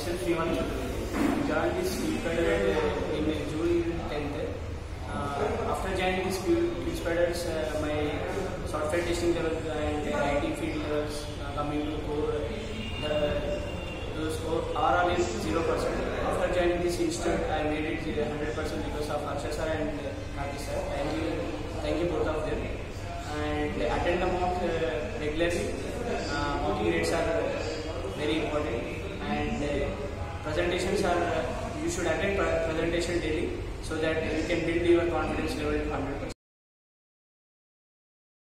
Action fee on जहाँ की school पर in June tenth after join this peach padders my software testing and I T fielders coming to four are all is zero percent after join this instant I made it hundred percent because of Akshay sir and Rakesh sir thank you thank you both of them and attend amount regularly walking rates are very important and uh, presentations are uh, you should attend pre- presentation daily so that you can build your confidence level to 100%.